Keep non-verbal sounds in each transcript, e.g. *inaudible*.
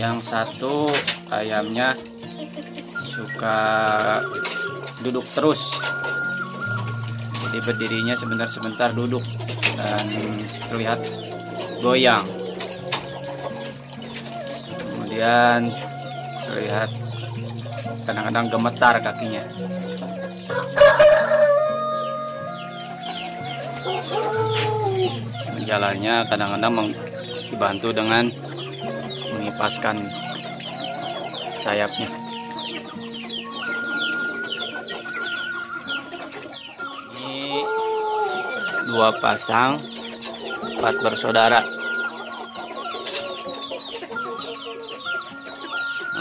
yang satu ayamnya suka duduk terus. Jadi berdirinya sebentar-sebentar duduk dan terlihat goyang. Kemudian terlihat kadang-kadang gemetar kakinya. Jalannya kadang-kadang dibantu dengan mengipaskan sayapnya. Ini dua pasang empat bersaudara.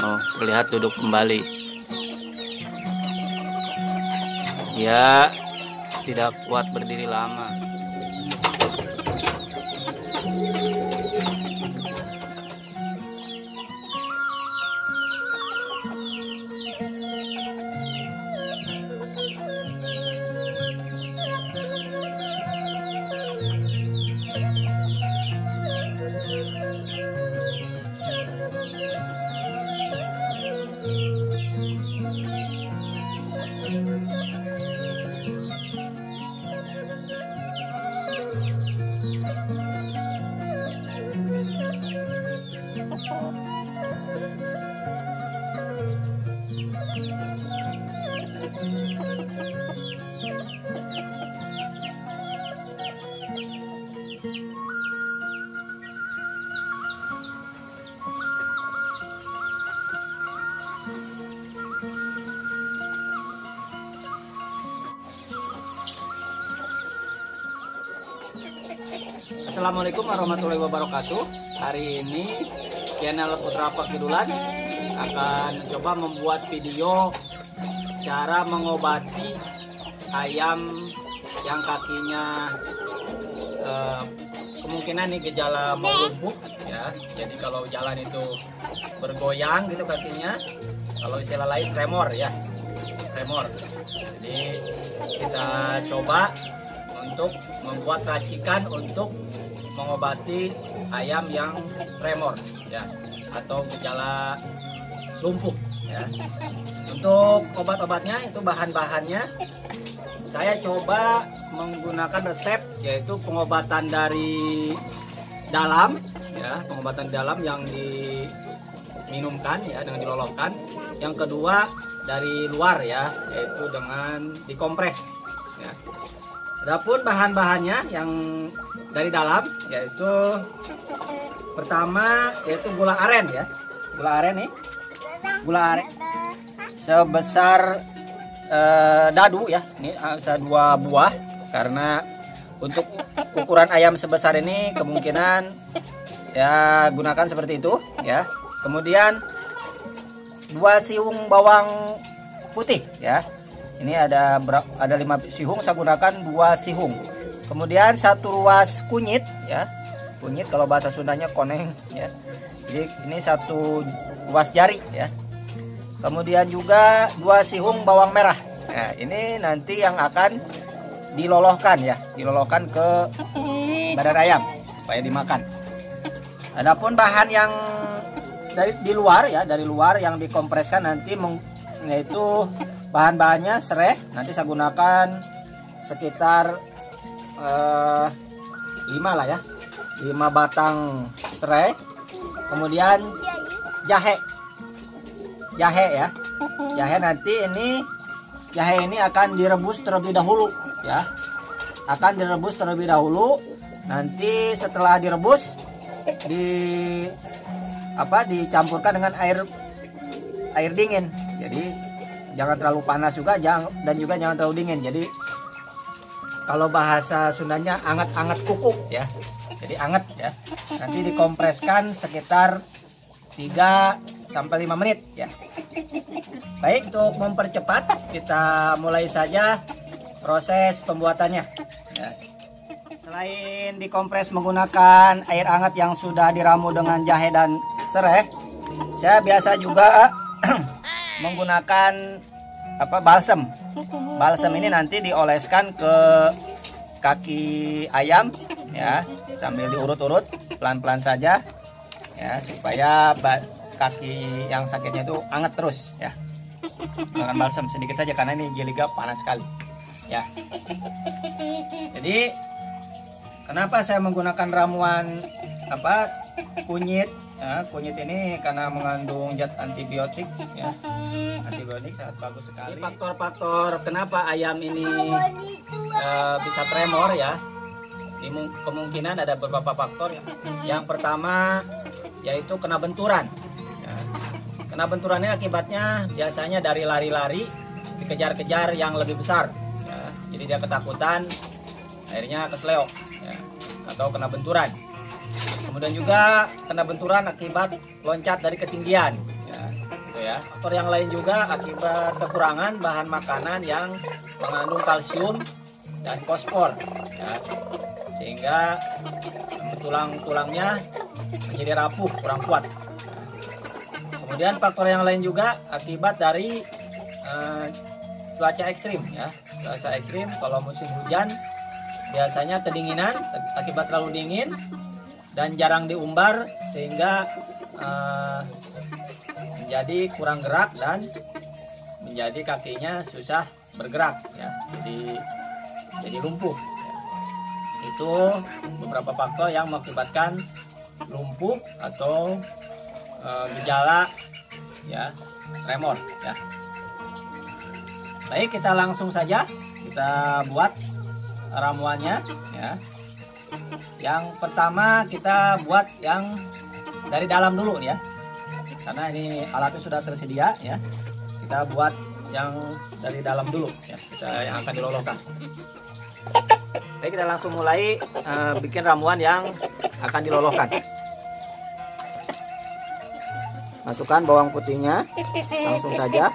Oh terlihat duduk kembali. Dia tidak kuat berdiri lama Assalamualaikum warahmatullahi wabarakatuh. Hari ini channel Putra Pakidulan akan mencoba membuat video cara mengobati ayam yang kakinya eh, kemungkinan nih gejala lumpuh ya. Jadi kalau jalan itu bergoyang gitu kakinya. Kalau istilah lain tremor ya. Tremor. Jadi kita coba untuk membuat racikan untuk mengobati ayam yang tremor ya atau gejala lumpuh ya. Untuk obat-obatnya itu bahan-bahannya saya coba menggunakan resep yaitu pengobatan dari dalam ya, pengobatan dalam yang diminumkan ya dengan dilolongkan. Yang kedua dari luar ya, yaitu dengan dikompres ya. Adapun bahan-bahannya yang dari dalam yaitu pertama yaitu gula aren ya. Gula aren nih. Gula aren sebesar eh, dadu ya. Ini bisa dua buah karena untuk ukuran ayam sebesar ini kemungkinan ya gunakan seperti itu ya. Kemudian dua siung bawang putih ya ini ada ada lima sihung saya gunakan dua sihung. Kemudian satu ruas kunyit ya. Kunyit kalau bahasa Sundanya koneng ya. Jadi ini satu ruas jari ya. Kemudian juga dua sihung bawang merah. Nah ini nanti yang akan dilolohkan ya. Dilolohkan ke badan ayam supaya dimakan. Adapun bahan yang dari di luar ya dari luar yang dikompreskan nanti yaitu bahan-bahannya serai nanti saya gunakan sekitar eh, 5 lah ya. 5 batang serai. Kemudian jahe. Jahe ya. Jahe nanti ini jahe ini akan direbus terlebih dahulu ya. Akan direbus terlebih dahulu. Nanti setelah direbus di apa dicampurkan dengan air air dingin. Jadi jangan terlalu panas juga jangan dan juga jangan terlalu dingin. Jadi kalau bahasa Sundanya anget-anget kuku ya. Jadi anget ya. Nanti dikompreskan sekitar 3 sampai 5 menit ya. Baik untuk mempercepat kita mulai saja proses pembuatannya ya. selain dikompres menggunakan air hangat yang sudah diramu dengan jahe dan serai saya biasa juga *clears throat* menggunakan apa balsem. Balsem ini nanti dioleskan ke kaki ayam ya sambil diurut-urut pelan-pelan saja ya supaya kaki yang sakitnya itu anget terus ya dengan balsam sedikit saja karena ini geliga panas sekali ya jadi kenapa saya menggunakan ramuan apa kunyit ya, kunyit ini karena mengandung zat antibiotik ya antibiotik sangat bagus sekali faktor-faktor kenapa ayam ini uh, bisa tremor ya kemungkinan ada beberapa faktor ya. yang pertama yaitu kena benturan ya. kena benturannya akibatnya biasanya dari lari-lari dikejar-kejar yang lebih besar ya. jadi dia ketakutan akhirnya kesleo ya. atau kena benturan kemudian juga kena benturan akibat loncat dari ketinggian. Ya, gitu ya. Faktor yang lain juga akibat kekurangan bahan makanan yang mengandung kalsium dan fosfor. Ya sehingga tulang-tulangnya menjadi rapuh kurang kuat. Kemudian faktor yang lain juga akibat dari uh, cuaca ekstrim ya. Cuaca ekstrim kalau musim hujan biasanya kedinginan akibat terlalu dingin dan jarang diumbar sehingga uh, menjadi kurang gerak dan menjadi kakinya susah bergerak ya. Jadi jadi lumpuh itu beberapa faktor yang mengakibatkan lumpuh atau e, gejala ya tremor ya. Baik kita langsung saja kita buat ramuannya ya yang pertama kita buat yang dari dalam dulu ya karena ini alatnya sudah tersedia ya kita buat yang dari dalam dulu ya kita yang akan dilolokan Baik kita langsung mulai uh, bikin ramuan yang akan dilolokan. Masukkan bawang putihnya langsung saja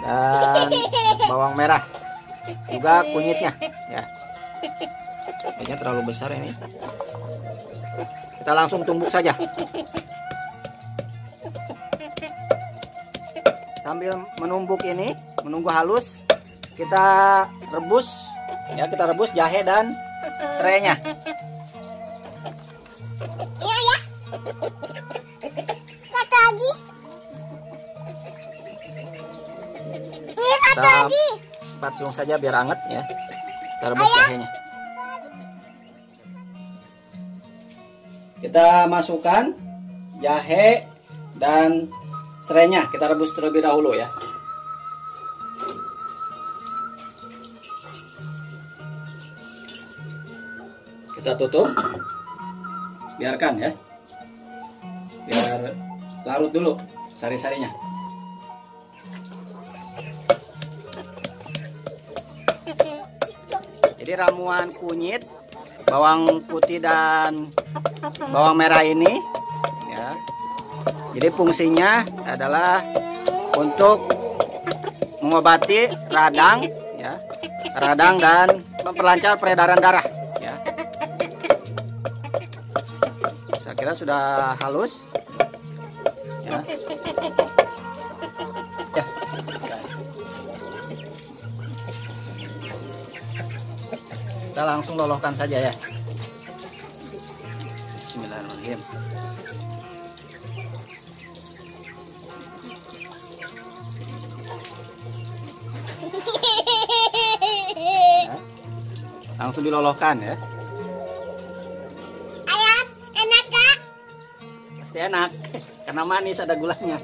dan bawang merah juga kunyitnya ya. Kunyitnya terlalu besar ini. Kita langsung tumbuk saja. Sambil menumbuk ini, menunggu halus, kita rebus. Ya kita rebus jahe dan serainya. Iya ya satu lagi. Ini satu kita lagi. patsung saja biar anget ya. Kita rebus Ayah. jahenya kita masukkan jahe dan serainya kita rebus terlebih dahulu ya. Kita tutup. Biarkan ya. Biar larut dulu sari-sarinya. Jadi ramuan kunyit bawang putih dan bawang merah ini ya jadi fungsinya adalah untuk mengobati radang ya radang dan memperlancar peredaran darah kira sudah halus ya. ya. kita langsung lolohkan saja ya langsung dilolohkan ya. Pasti enak. Karena manis ada gulanya. *laughs*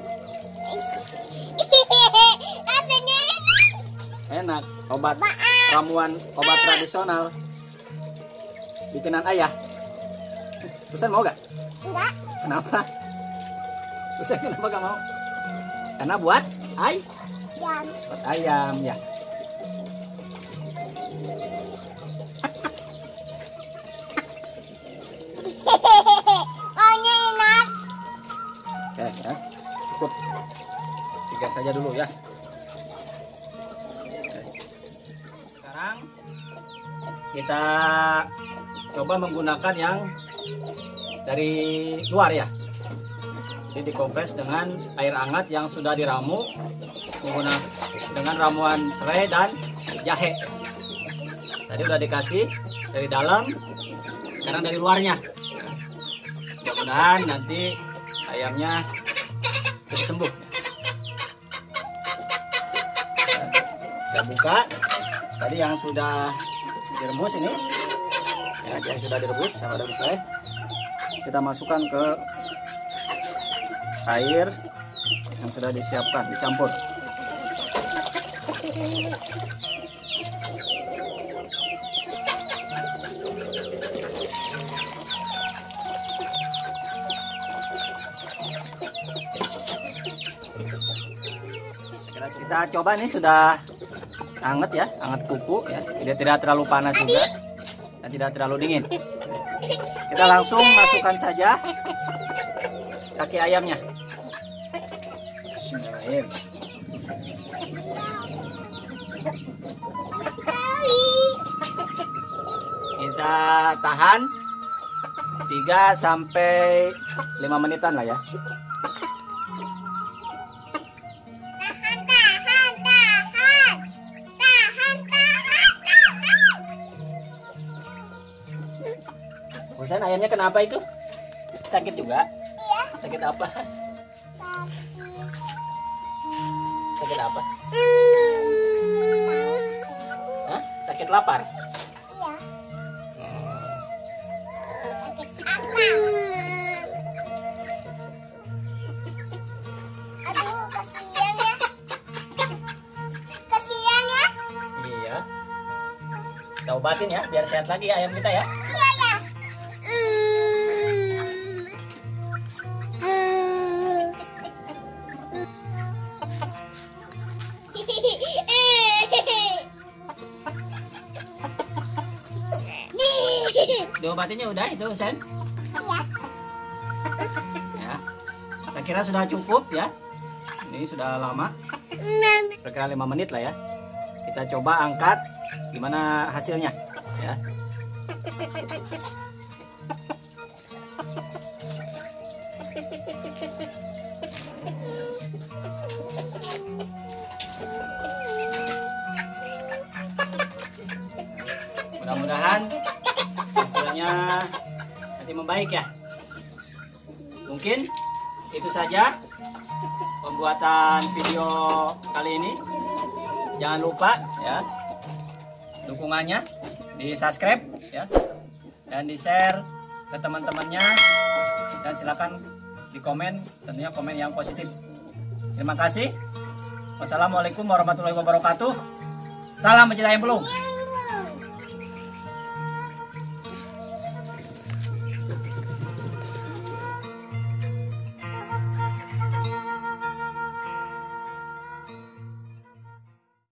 Enak. Obat ramuan obat tradisional. Bikinan ayah. Busan mau gak? Enggak. Kenapa? Busan kenapa gak mau? Karena buat ay. Ayam Buat ayam ya saja dulu ya. Sekarang kita coba menggunakan yang dari luar ya. Jadi dikompres dengan air hangat yang sudah diramu menggunakan dengan ramuan serai dan jahe. Tadi udah dikasih dari dalam sekarang dari luarnya. Mudah-mudahan nanti ayamnya sembuh. Kita buka. Tadi yang sudah direbus ini, ya, yang sudah direbus sama udah selesai. Kita masukkan ke air yang sudah disiapkan, dicampur. Kita coba ini sudah hangat ya, hangat kuku ya. Dia tidak terlalu panas juga dan tidak terlalu dingin. Kita langsung masukkan saja kaki ayamnya. Bismillahirrahmanirrahim. Kita tahan 3 sampai 5 menitan lah ya. Husan ayamnya kenapa itu? Sakit juga? Iya. Sakit apa? Sakit apa? Hmm. Hah? Sakit lapar? Iya. Sakit apa? Ya. Ya. Iya. Kita obatin ya, biar sehat lagi ayam kita ya. *laughs* Diobatinnya udah itu, Sen? Iya. Ya. Saya kira sudah cukup ya. Ini sudah lama, kira-kira 5 menit lah ya. Kita coba angkat gimana hasilnya ya. Membaik ya. Mungkin itu saja pembuatan video kali ini. Jangan lupa ya dukungannya di subscribe ya dan di share ke teman-temannya dan silakan di komen tentunya komen yang positif. Terima kasih. Wassalamualaikum warahmatullahi wabarakatuh. Salam mencintai pelung.